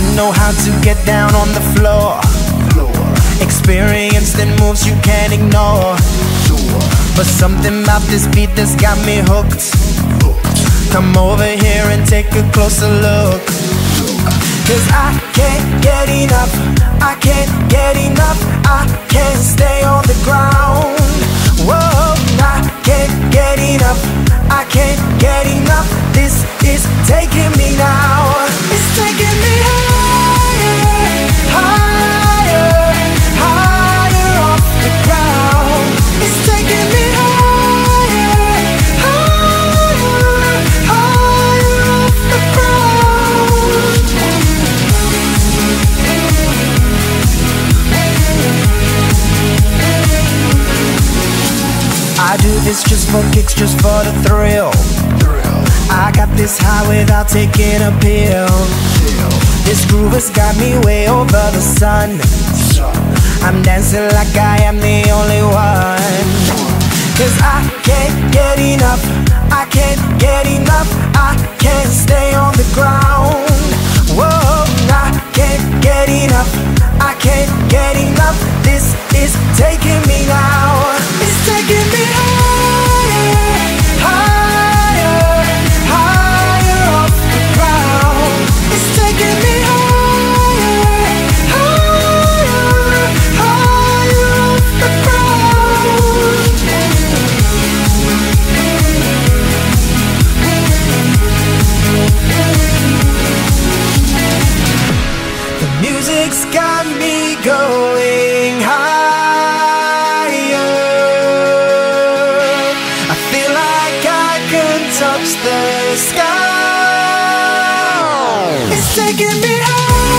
I know how to get down on the floor. Experienced in moves you can't ignore. But something about this beat that's got me hooked. Come over here and take a closer look. Cause I can't get enough. I can't get enough. I do this just for kicks, just for the thrill. I got this high without taking a pill. This groove has got me way over the sun. I'm dancing like I am the only one. Cause I can't get enough. I can't get enough. I can't stay on the ground. Whoa, I can't get enough. I can't get enough. This is touch the sky. It's taking me higher,